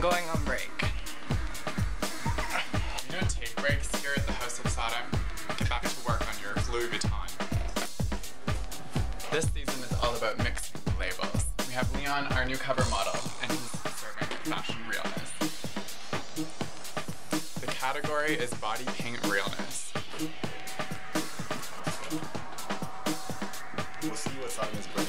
Going on break. You don't take breaks here at the House of Sodom. Get back to work on your Louis Vuitton. This season is all about mixing the labels. We have Leon, our new cover model, and he's serving fashion realness. The category is body paint realness. We'll see what what's is bringing.